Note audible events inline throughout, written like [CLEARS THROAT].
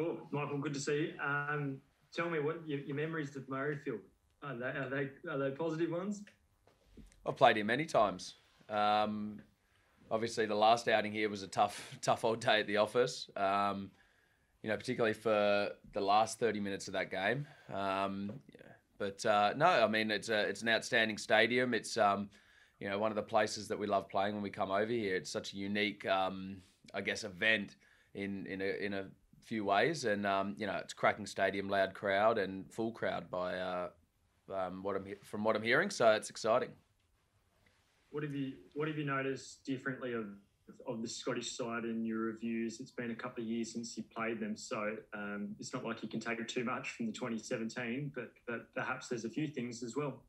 Oh, Michael, good to see you. Um, tell me what your, your memories of Murrayfield are they, are they are they positive ones? I've played here many times. Um, obviously, the last outing here was a tough [LAUGHS] tough old day at the office. Um, you know, particularly for the last thirty minutes of that game. Um, but uh, no, I mean it's a it's an outstanding stadium. It's um, you know one of the places that we love playing when we come over here. It's such a unique, um, I guess, event in in a in a few ways, and um, you know it's cracking stadium, loud crowd, and full crowd by uh, um, what I'm from what I'm hearing. So it's exciting. What have you What have you noticed differently of of the Scottish side in your reviews? It's been a couple of years since you played them, so um, it's not like you can take it too much from the 2017, but but perhaps there's a few things as well.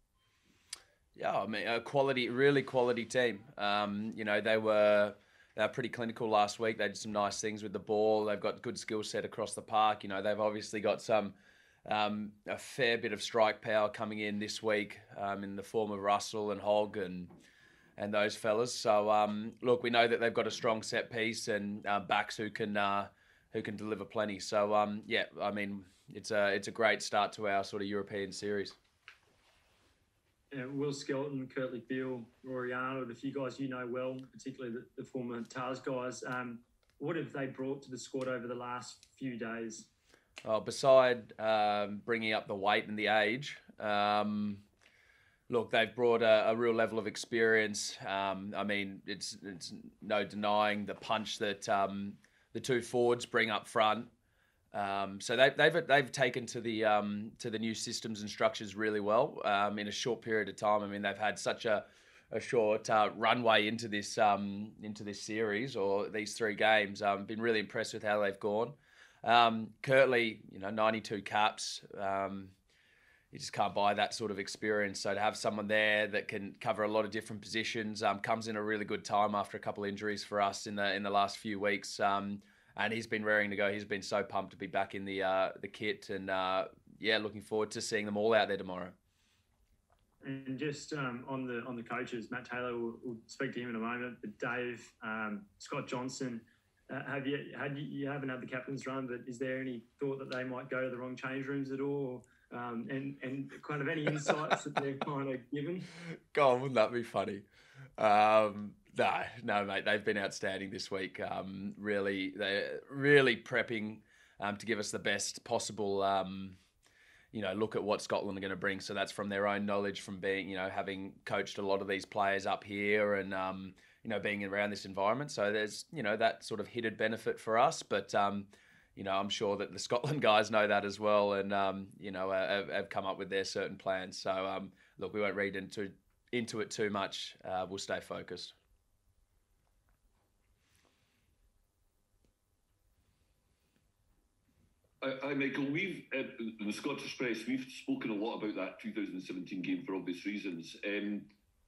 Yeah, I mean, a quality, really quality team. Um, you know, they were they were pretty clinical last week. They did some nice things with the ball. They've got good skill set across the park. You know, they've obviously got some um, a fair bit of strike power coming in this week um, in the form of Russell and Hogg and and those fellas. So um, look, we know that they've got a strong set piece and uh, backs who can uh, who can deliver plenty. So um, yeah, I mean it's a it's a great start to our sort of European series you know, Will Skelton, Kurtley Beale, Rory Arnold, a few guys you know well, particularly the, the former Tahs guys. Um, what have they brought to the squad over the last few days? Oh, beside um, bringing up the weight and the age, um, look, they've brought a, a, real level of experience. Um, I mean, it's it's no denying the punch that um, the two forwards bring up front. Um, so they, they've they've taken to the um, to the new systems and structures really well um, in a short period of time. I mean, they've had such a, a short uh, runway into this um, into this series or these three games. Um, been really impressed with how they've gone. Um, Kurtley, you know, 92 caps. you just can't buy that sort of experience. So to have someone there that can cover a lot of different positions comes in a really good time after a couple of injuries for us in the in the last few weeks and he's been raring to go. He's been so pumped to be back in the uh, the kit, and uh, yeah, looking forward to seeing them all out there tomorrow. And just um, on the on the coaches, Matt Taylor, we'll, we'll, speak to him in a moment. But Dave, um, Scott Johnson, uh, have you had you, you, haven't had the captain's run, but is there any thought that they might go to the wrong change rooms at all? Um, and and kind of any insights that they've [LAUGHS] kind of given? God, wouldn't that be funny? Um, no, no, mate. They've been outstanding this week. Um, really, they're really prepping um, to give us the best possible. Um, you know, look at what Scotland are going to bring. So that's from their own knowledge, from being, you know, having coached a lot of these players up here, and um, you know, being around this environment. So there's, you know, that sort of hidden benefit for us. But um, you know, I'm sure that the [LAUGHS] Scotland guys know that as well, and um, you know, have, have, come up with their certain plans. So um, look, we won't read into into it too much. Uh, we'll stay focused. Hi, Michael. We've uh, in the Scottish press we've spoken a lot about that 2017 game for obvious reasons. Um,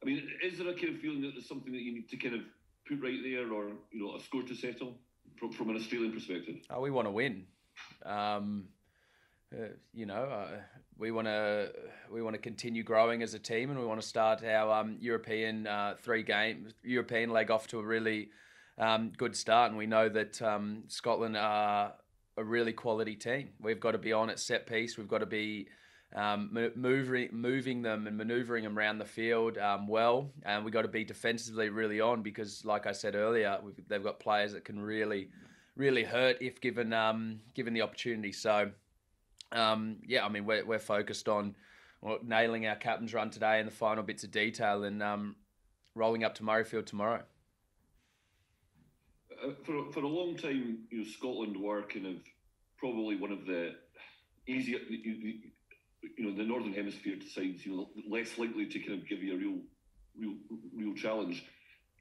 I mean, is there a kind of feeling that there's something that you need to kind of put right there, or you know, a score to settle from, from an Australian perspective? Oh, we want to win. Um, uh, you know, uh, we want to we want to continue growing as a team, and we want to start our um, European uh, three game European leg off to a really um, good start. And we know that um, Scotland are a really quality team. We've got to be on at set piece. We've got to be um, moving moving them and manoeuvring them around the field um, well, and we've got to be defensively really on because, like I said earlier, they've got players that can really, really hurt if given um, given the opportunity. So, um, yeah, I mean we're we're focused on well, nailing our captain's run today and the final bits of detail and um, rolling up to Murrayfield tomorrow. Uh, for for a long time, you know, Scotland were kind of probably one of the easier, you, you know, the Northern Hemisphere sides, you know, less likely to kind of give you a real, real, real challenge.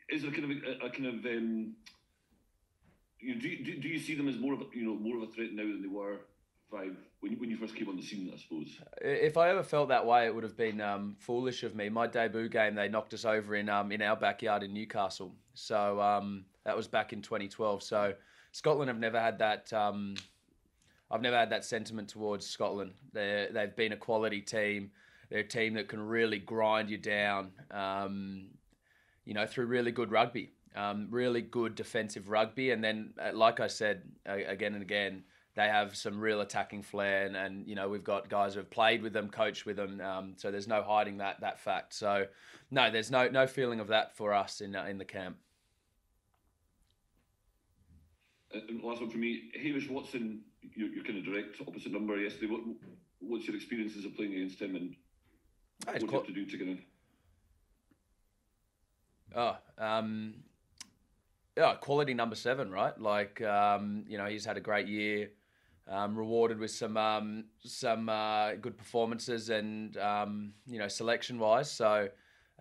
Is there kind of a, a kind of um, you, do, do, do you see them as more of a, you know more of a threat now than they were five when, when you first came on the scene, I suppose. If I ever felt that way, it would have been um, foolish of me. My debut game, they knocked us over in um, in our backyard in Newcastle. So um, that was back in 2012. So Scotland have never had that. Um, I've never had that sentiment towards Scotland. They they've been a quality team. They're a team that can really grind you down. Um, you know, through really good rugby, um, really good defensive rugby, and then, uh, like I said again and again, they have some real attacking flair, and, and you know we've got guys who have played with them, coached with them, um, so there's no hiding that that fact. So no, there's no no feeling of that for us in uh, in the camp. And last one for me, Hamish Watson, your, your kind of direct opposite number yesterday. What, what's your experiences of playing against him, and Oh, what do you have to do to kind of Oh, um, yeah, quality number seven, right? Like, um, you know, he's had a great year, um, rewarded with some um, some uh, good performances and um, you know selection wise. So,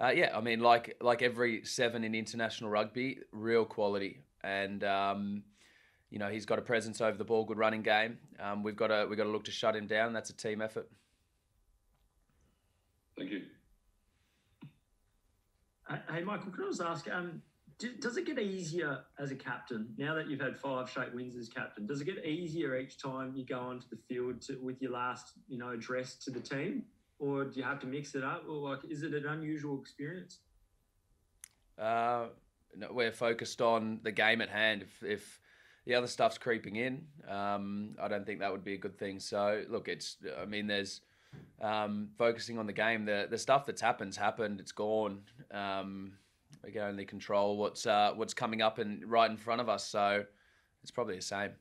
uh, yeah, I mean, like like every seven in international rugby, real quality, and um, you know he's got a presence over the ball, good running game. Um, we've got to we've got to look to shut him down. That's a team effort. Thank you. Hey, Michael, can I just ask, um, do, does it get easier as a captain now that you've had five straight wins as captain? Does it get easier each time you go onto the field to, with your last, you know, address to the team, or do you have to mix it up, or like, is it an unusual experience? Uh, no, we're focused on the game at hand. If, if the other stuff's creeping in, um, I don't think that would be a good thing. So, look, it's, I mean, there's um, focusing on the game. The the stuff that's happened happened. It's gone. Um, we can only control what's uh, what's coming up and right in front of us. So, it's probably the same.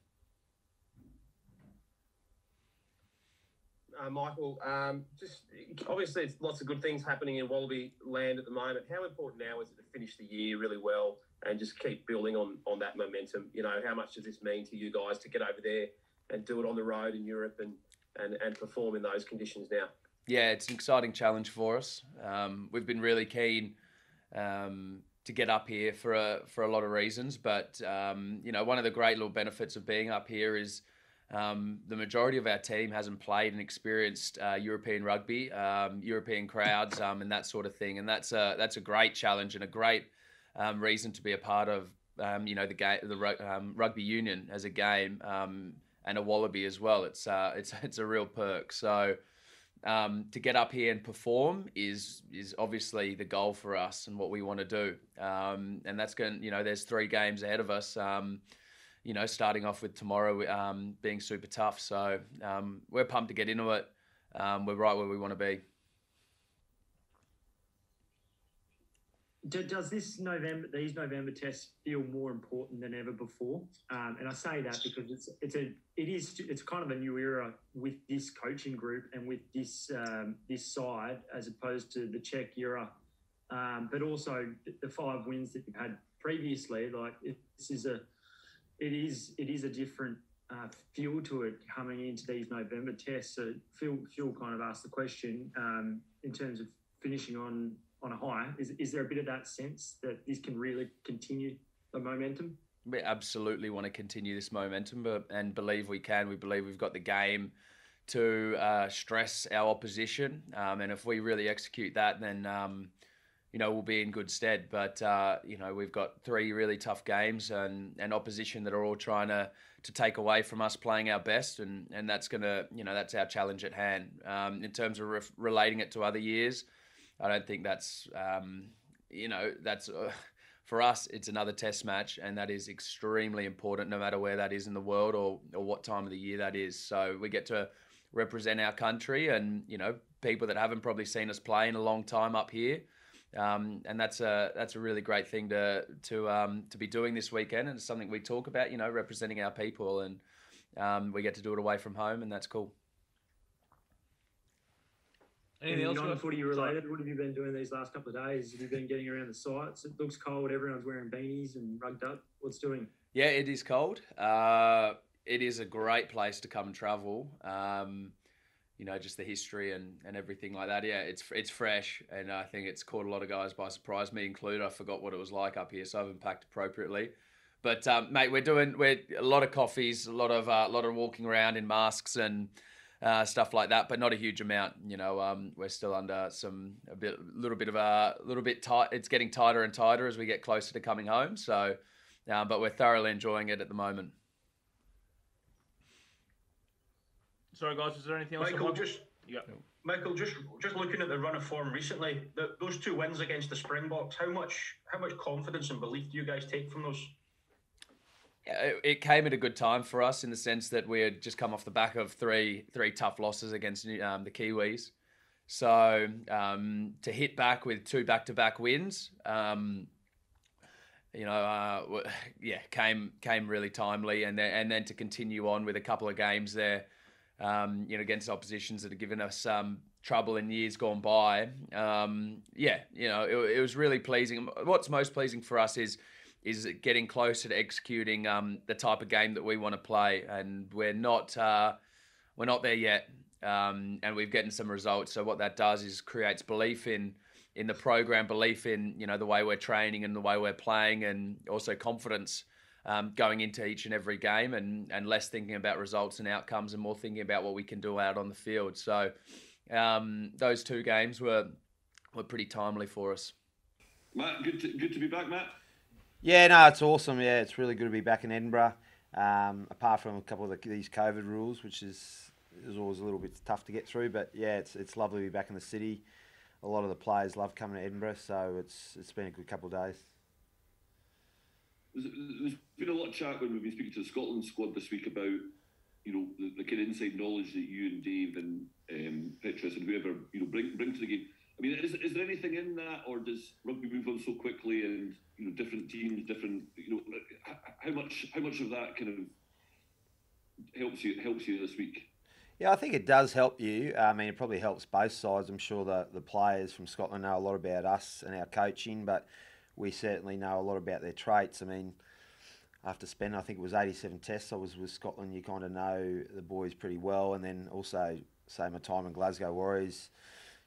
uh, Michael, um, just obviously it's lots of good things happening in Wallaby land at the moment. How important now is it to finish the year really well and just keep building on on that momentum? You know, how much does this mean to you guys to get over there and do it on the road in Europe and and, and perform in those conditions now? yeah, it's an exciting challenge for us. Um, we've been really keen um, to get up here for a for a lot of reasons, but um, you know, one of the great little benefits of being up here is um, the majority of our team hasn't played and experienced uh, European rugby, um, European crowds, um, and that sort of thing, and that's a that's a great challenge and a great um, reason to be a part of. You know the the rugby union as a game, and a wallaby as well. It's uh, it's [LAUGHS] it's a real perk. So um, to get up here and perform is is obviously the goal for us and what we want to do. Um, and that's going. You know, there's three games ahead of us. Um, you know, starting off with tomorrow um, being super tough. So um, we're pumped to get into it. Um, we're right where we want to be. Do, does this November, these November tests feel more important than ever before? Um, and I say that because it's it's a it is it's kind of a new era with this coaching group and with this um, this side as opposed to the Cheika era, um, but also the- five wins that you've had previously. Like it, this is a it is it is a different uh, feel to it coming into these November tests. So Phil Phil kind of asked the question um, in terms of finishing on on a high. Is, is there a bit of that sense that this can really continue the momentum? we absolutely want to continue this momentum and believe we can. We believe we've got the game to uh, stress our opposition. Um, and if we really execute that, then, um, you know, we'll be in good stead. But, uh, you know, we've got three really tough games and, and opposition that are all trying to, to take away from us playing our best. And, and that's going to, you know, that's our challenge at hand. Um, in terms of re- relating it to other years, I don't think that's, um, you know, that's. Uh, [LAUGHS] for us, it's another test match, and that is extremely important, no matter where that is in the world or, or what time of the year that is. So we get to represent our country, and you know, people that haven't probably seen us play in a long time up here, um, and that's a that's a really great thing to to um, to be doing this weekend, and it's something we talk about, you know, representing our people, and um, we get to do it away from home, and that's cool. Anything else? non guys? footy related, what have you been doing these last couple of days? Have you been getting around the sites? It looks cold. Everyone's wearing beanies and rugged up. What's doing? Yeah, it is cold. Uh, it is a great place to come and travel. Um, you know, just the history and, and everything like that. Yeah, it's it's fresh, and I think it's caught a lot of guys by surprise, me included. I forgot what it was like up here, so I've packed appropriately. But um, mate, we're doing we're a lot of coffees, a lot of a uh, lot of walking around in masks and uh, stuff like that, but not a huge amount. You know, um, we're still under some a bit, a little bit of a little bit tight. It's getting tighter and tighter as we get closer to coming home. So, uh, but we're thoroughly enjoying it at the moment. Sorry, guys. Is there anything else? on Michael, just Yeah. Michael, just just looking at the run of form recently, the, those two wins against the Springboks, how much how much confidence and belief do you guys take from those? It, it came at a good time for us in the sense that we had just come off the back of three three tough losses against um, the Kiwis. So um, to hit back with two back to back wins, um, you know, uh, yeah, came came really timely, and then and then to continue on with a couple of games there, um, you know, against oppositions that have given us um, trouble in years gone by. Um, yeah, you know, it, it, was really pleasing. What's most pleasing for us is is getting closer to executing um, the type of game that we want to play, and we're not uh, we're not there yet, um, and we've gotten some results. So what that does is creates belief in in the program, belief in you know the way we're training and the way we're playing, and also confidence. Um, going into each and every game and, and less thinking about results and outcomes and more thinking about what we can do out on the field. So um, those two games were were pretty timely for us. Matt, good to, good to be back, Matt. Yeah, no, it's awesome. Yeah, it's really good to be back in Edinburgh. Um, apart from a couple of the, these COVID rules, which is is always a little bit tough to get through, but yeah, it's it's lovely to be back in the city. A lot of the players love coming to Edinburgh, so it's it's been a good couple of days. There's been a lot of chat when we've been speaking to the Scotland squad this week about you know the, the kind of inside knowledge that you and Dave and um, Petrus and whoever you know bring bring to the game. I mean, is, is there anything in that, or does rugby move on so quickly, and you know, different teams, different, you know, how much how much of that kind of helps you helps you this week? Yeah, I think it does help you. I mean, it probably helps both sides. I'm sure the the players from Scotland know a lot about us and our coaching, but we certainly know a lot about their traits. I mean, after spending, I think it was 87 tests I was with Scotland, you kind of know the boys pretty well, and then also say my time in Glasgow Warriors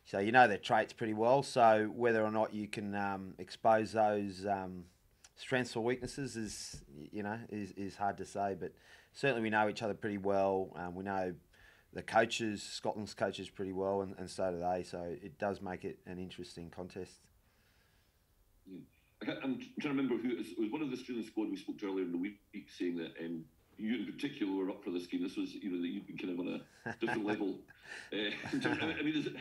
so you know their traits pretty well. So whether or not you can um, expose those um, strengths or weaknesses is you know is, is hard to say. But certainly we know each other pretty well. Um, we know the coaches, Scotland's coaches, pretty well, and, and so do they. So it does make it an interesting contest. I'm trying to remember who it was, it was one of the Australian squad we spoke to earlier in the week saying that um, you in particular were up for this game. This was, you know, that you've been kind of on a different [LAUGHS] level. Uh, I mean, is it,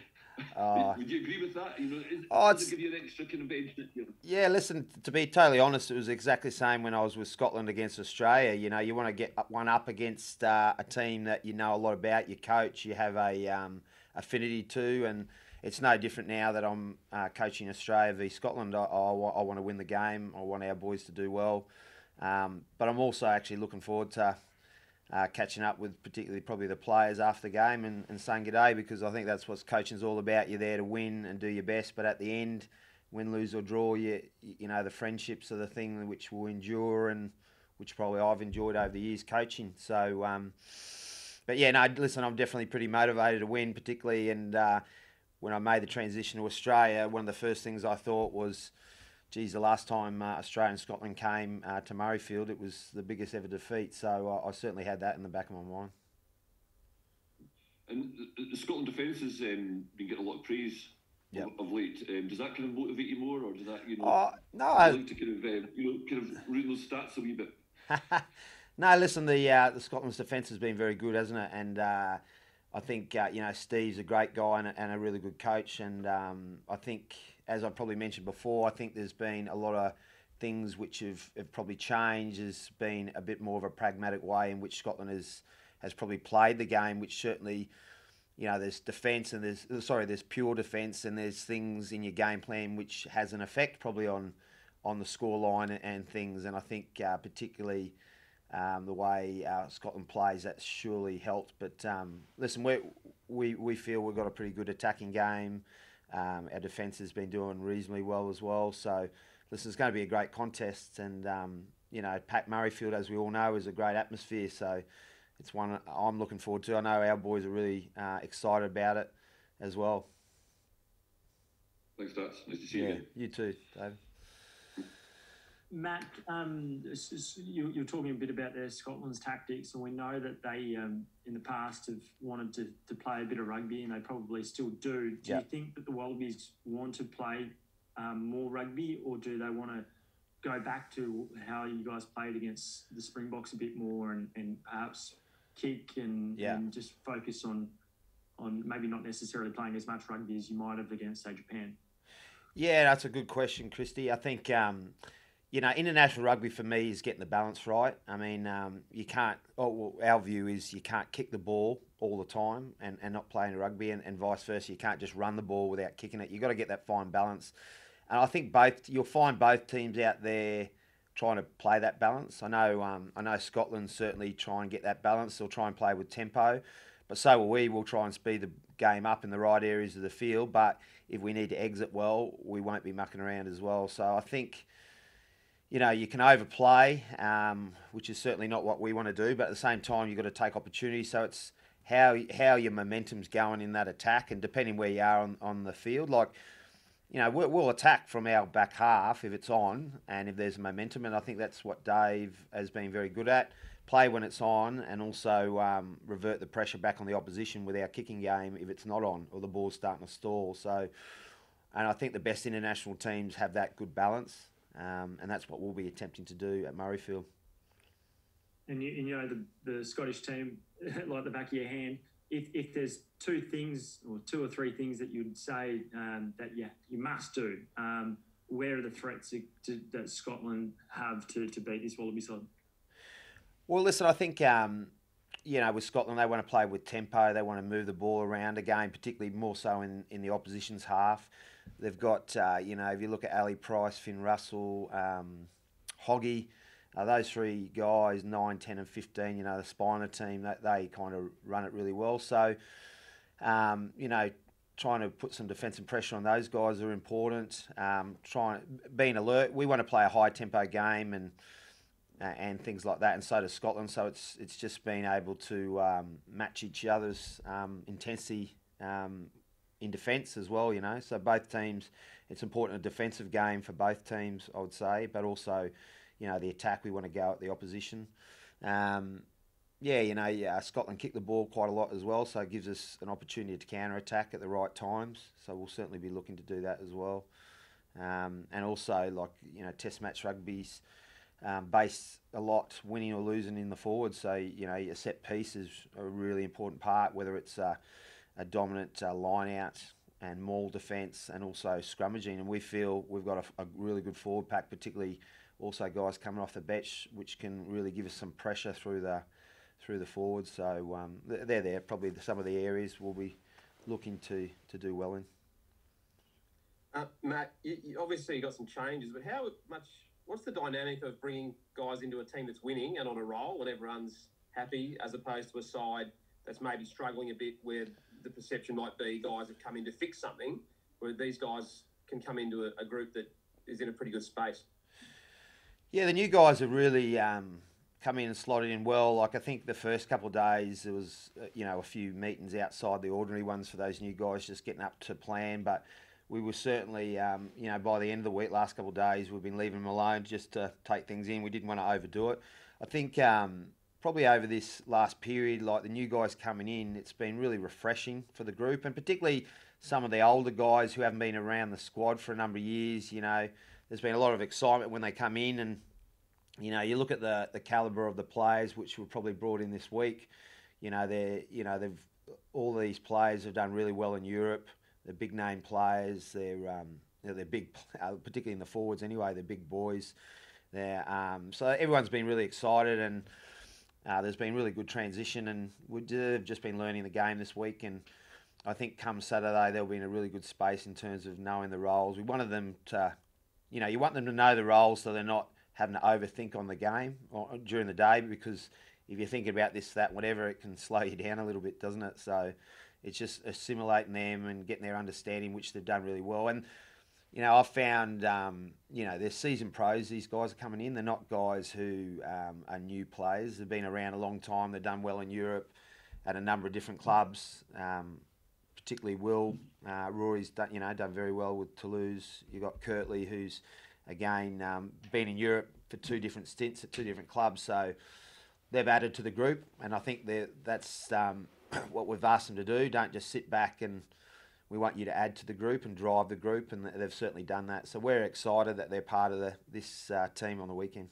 uh, Would you agree with that? You know, is, oh, does it give you an extra kind of edge? Yeah, listen. To be totally honest, it was exactly the same when I was with Scotland against Australia. You know, you want to get one up against uh, a team that you know a lot about. Your coach, you have a um, affinity to, and it's no different now that I'm uh, coaching Australia v Scotland. I, I, I, want to win the game. I want our boys to do well. Um, but I'm also actually looking forward to uh, catching up with particularly probably the players after the game and, and saying good day because I think that's what coaching's all about. You're there to win and do your best, but at the end, win, lose or draw, you you know the friendships are the thing which will endure and which probably I've enjoyed over the years coaching. So, um, but yeah, no, listen, I'm definitely pretty motivated to win, particularly and uh, when I made the transition to Australia, one of the first things I thought was geez, the last time uh, Australia and Scotland came uh, to Murrayfield, it was the biggest ever defeat. So I, I, certainly had that in the back of my mind. And the, the Scotland defence has um, been getting a lot of praise yep. of, of, late. Um, does that kind of motivate you more, or does that you know? Uh, no, I like to kind of uh, you know kind of read those stats a wee bit. [LAUGHS] no, listen, the uh, the Scotland's defence has been very good, hasn't it? And uh, I think uh, you know Steve's a great guy and a, and a really good coach, and um, I think as I've probably mentioned before, I think there's been a lot of things which have, have probably changed. Has been a bit more of a pragmatic way in which Scotland has has probably played the game, which certainly, you know, there's defence and there's sorry, there's pure defence and there's things in your game plan which has an effect probably on on the scoreline and things. And I think uh, particularly. Um, the way uh, Scotland plays, that's surely helped. But um, listen, we we we feel we've got a pretty good attacking game. Um, our defence has been doing reasonably well as well. So this is going to be a great contest, and um, you know, Pat Murrayfield, as we all know, is a great atmosphere. So it's one I'm looking forward to. I know our boys are really uh, excited about it as well. Thanks, Dutch. Nice to see yeah, you. You too, Dave. Matt, um, you, are talking a bit about their Scotland's tactics, and we know that they, um, in the past, have wanted to, to play a bit of rugby, and they probably still do. Do yep. you think that the Wallabies want to play um, more rugby, or do they want to go back to how you guys played against the Springboks a bit more, and, and perhaps kick and, yeah. and just focus on on maybe not necessarily playing as much rugby as you might have against, say, Japan? Yeah, that's a good question, Christy. I think. Um, you know, international rugby for me is getting the balance right. I mean, um, you can't. Oh, well, our view is you can't kick the ball all the time and, and not playing rugby, and, and vice versa. You can't just run the ball without kicking it. You've got to get that fine balance. And I think both you'll find both teams out there trying to play that balance. I know um, I know Scotland certainly try and get that balance. They'll try and play with tempo, but so will we. We'll try and speed the game up in the right areas of the field. But if we need to exit well, we won't be mucking around as well. So I think you know, you can overplay, um, which is certainly not what we want to do. But at the same time, you've got to take opportunities. So it's how how your momentum's going in that attack, and depending where you are on, on the field, like you know, we'll, we'll attack from our back half if it's on, and if there's momentum. And I think that's what Dave has been very good at. Play when it's on, and also um, revert the pressure back on the opposition with our kicking game if it's not on or the ball's starting to stall. So, and I think the best international teams have that good balance. Um, and that's what we'll be attempting to do at Murrayfield. And you, and you know the, the Scottish team, [LAUGHS] like the back of your hand. If, if there's two things or two or three things that you'd say um, that yeah you must do, um, where are the threats to, to, that Scotland have to, to beat this Wallaby side? Well, listen, I think um, you know with Scotland they want to play with tempo. They want to move the ball around again, particularly more so in, in the opposition's half. They've got, uh, you know, if you look at Ali Price, Finn Russell, um, Hoggy, uh, those three guys, 9, 10, and 15, you know, the Spiner team, that they kind of run it really well. So, um, you know, trying to put some defensive pressure on those guys are important. Um, trying being alert. We want to play a high tempo game and uh, and things like that, and so does Scotland. So it's it's just being able to um, match each other's um, intensity um, in defence as well, you know. So both teams, it's important a defensive game for both teams, I would say, but also, you know, the attack we want to go at the opposition. Um, yeah, you know, yeah, Scotland kick the ball quite a lot as well, so it gives us an opportunity to counter attack at the right times. So we'll certainly be looking to do that as well. Um, and also, like you know, Test match rugby's um, based a lot winning or losing in the forward. So you know, a set piece is a really important part, whether it's uh, a dominant uh, line out and maul defence and also scrummaging. And we feel we've got a, a, really good forward pack, particularly also guys coming off the bench, which can really give us some pressure through the through the forwards. So um, they're there. Probably some of the areas we'll be looking to to do well in. Uh, Matt, you, you obviously you got some changes, but how much? What's the dynamic of bringing guys into a team that's winning and on a roll when everyone's happy, as opposed to a side that's maybe struggling a bit where the perception might be guys have come in to fix something, where these guys can come into a, a group that is in a pretty good space. Yeah, the new guys have really um, come in and slotted in well. Like I think the first couple of days there was, uh, you know, a few meetings outside the ordinary ones for those new guys just getting up to plan. But we were certainly, um, you know, by the end of the week, last couple of days, we've been leaving them alone just to take things in. We didn't want to overdo it. I think um, probably over this last period, like the new guys coming in, it's been really refreshing for the group, and particularly some of the older guys who haven't been around the squad for a number of years. You know, there's been a lot of excitement when they come in, and you know, you look at the the caliber of the players which were probably brought in this week. You know, they're you know they've all these players have done really well in Europe. They're big name players. They're um, know, they're big, [LAUGHS] uh, particularly in the forwards anyway. They're big boys. They're, um, so everyone's been really excited and uh, there's been really good transition, and we've just been learning the game this week. And I think come Saturday they'll be in a really good space in terms of knowing the roles. We wanted them to, you know, you want them to know the roles so they're not having to overthink on the game or during the day because if you're thinking about this, that, whatever, it can [LAUGHS] slow you down a little bit, doesn't it? So it's just assimilating them and getting their understanding, which they've done really well. And you know, I've found, um, you know, they're seasoned pros. These guys are coming in. They're not guys who um, are new players. They've been around a long time. They've done well in Europe at a number of different clubs. Um, particularly Will, uh, Rory's done, you know, done very well with Toulouse. You've got Kurtley, who's again um, been in Europe for two different stints at two different clubs. So they've added to the group, and I think that's um, [CLEARS THROAT] what we've asked them to do. Don't just sit back and we want you to add to the group and drive the group, and they've certainly done that. So we're excited that they're part of the, this uh, team on the weekend.